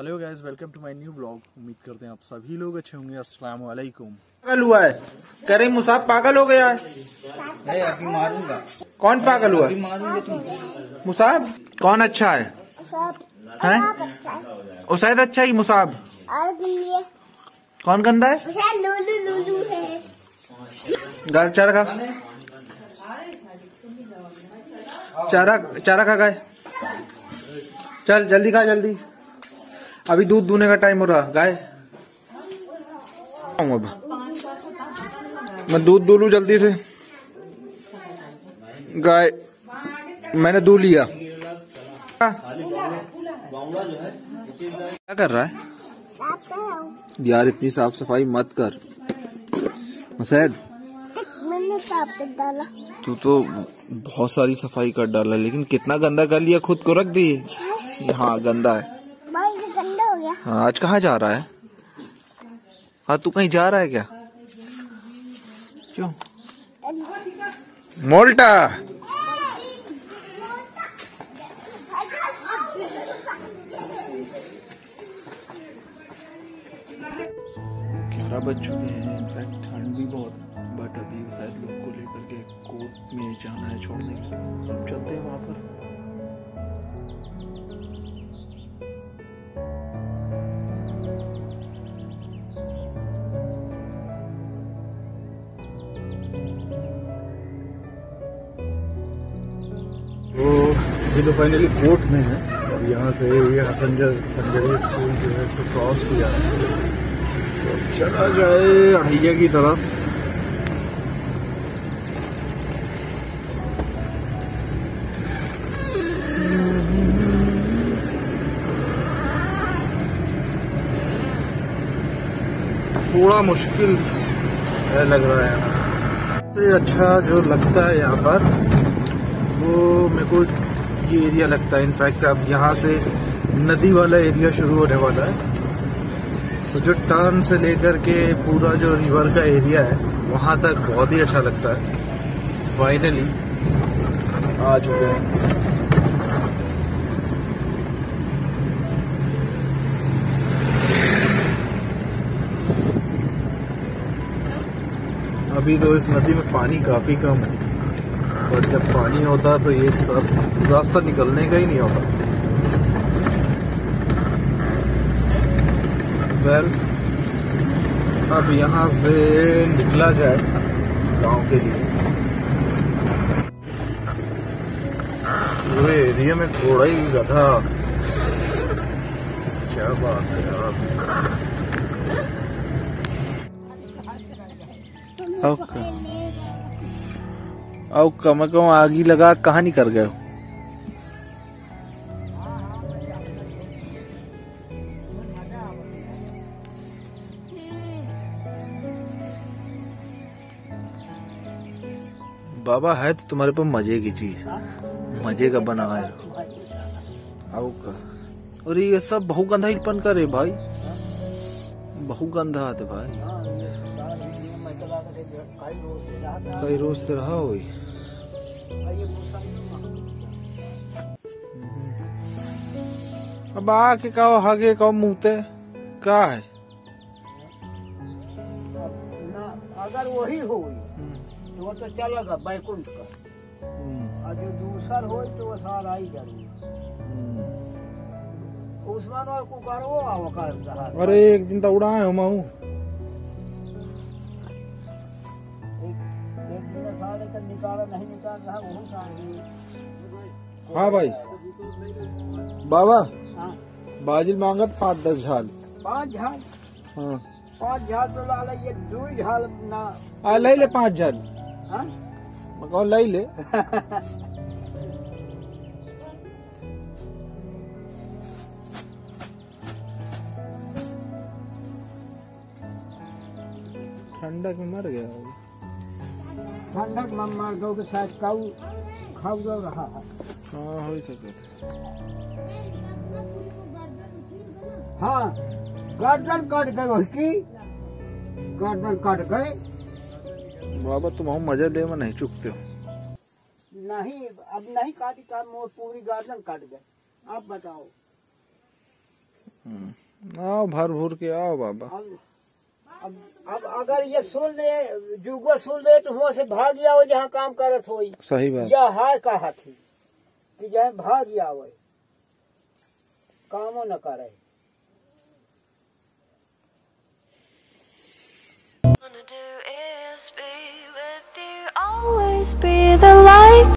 Hello guys welcome to my new blog उम्मीद करते हैं आप सभी लोग अच्छे होंगे। अस्सलाम वालेकुम पागल हुआ है। करे मुसाफ पागल हो गया है। अभी मारूँगा। कौन पागल हुआ है? मारूँगा तुम। मुसाब? कौन अच्छा है? हैं? अच्छा है। उसैद अच्छा है मुसाब। कौन गंदा है? उसे लूलू लूलू है। गाय चारा खा। चारा चारा खा गाय। चल जल्दी खा जल्दी। अभी दूध दूने का टाइम हो रहा, गाय? अब। मैं दूध दू लूँ जल्दी से। गाय, मैंने दूध लिया। क्या कर रहा है? यार, इतनी साफ़ सफ़ाई मत कर। मुसैद, तू तो बहुत सारी सफ़ाई कर डाला, लेकिन कितना गंदा कर लिया, खुद को रख दिए हाँ गंदा है। हो आज कहाँ जा रहा है? हाँ तू कहीं जा रहा है क्या? क्यों? मोल्टा। ग्यारह बज चुके हैं इनफैक्ट ठंड भी बहुत बट अभी शायद लोग को लेकर के कोर्ट में जाना है छोड़ने के लिए। सब चलते हैं वहाँ पर। अभी तो फाइनली कोर्ट में है। और यहाँ से ये संजय संजय स्कूल जो है, उसको क्रॉस किया। है तो चला जाए अढ़ैया की तरफ़। थोड़ा मुश्किल लग रहा है। सबसे अच्छा जो लगता है यहाँ पर, वो मेरे को ये एरिया लगता है। इनफैक्ट अब यहाँ से नदी वाला एरिया शुरू होने वाला है। सो जो टर्न से लेकर के पूरा जो रिवर का एरिया है, वहाँ तक बहुत ही अच्छा लगता है। फाइनली आ चुके हैं। अभी तो इस नदी में पानी काफ़ी कम है। और जब पानी होता तो ये सब रास्ता निकलने का ही नहीं होता। वेल अब यहाँ से निकला जाए गाँव के लिए। पूरे एरिया में थोड़ा ही गधा। क्या बात है यार। ओके अब कम कम आगी लगा, कहाँ निकल गए हो? बाबा है तो तुम्हारे पास मज़े की चीज़। मज़े का बना है। आओ का। और ये सब बहु गंधा पन करे भाई। बहु गंधा आते भाई। कई रोज से रहा हुई अब आके कहो हागे कहो मुंहते का है? अगर वही हो तो वो तो चलेगा बैकुंठ का। और जो दूसर हो तो वो सारा ही ज़रूर उस्मान और कुकर वो अवकार रहा अरे एक दिन तो उड़ाए हो माऊ। निकाला नहीं निकाल रहा वो सारे हाँ। भाई। बाबा हाँ। बाजिल मांगत पाँच दस झाल। पाँच झाल? हाँ। पाँच झाल तो लाला ये दो झाल ना आ ले ले पाँच झाल। हाँ? कहूँ ले ले। ठंडक में मर गया। होगा। ठंडक में मार दो के साथ काऊ खाऊ दो रहा है। हाँ हो ही सके। हाँ गर्दन कट गए उसकी गर्दन कट गए। बाबा तुम हम मज़ा ले में नहीं चुकते हो। नहीं अब नहीं काटी का मोर पूरी गर्दन कट गए। आप बताओ। आओ भर भूर के आओ बाबा। अब अब अगर ये सुन ले जुगो सुन ले तो वहाँ से भाग जाओ जहाँ काम करत होई। सही बात। या हाय कहा थी कि जहाँ भाग जाओ कामो न करे। Always be the light.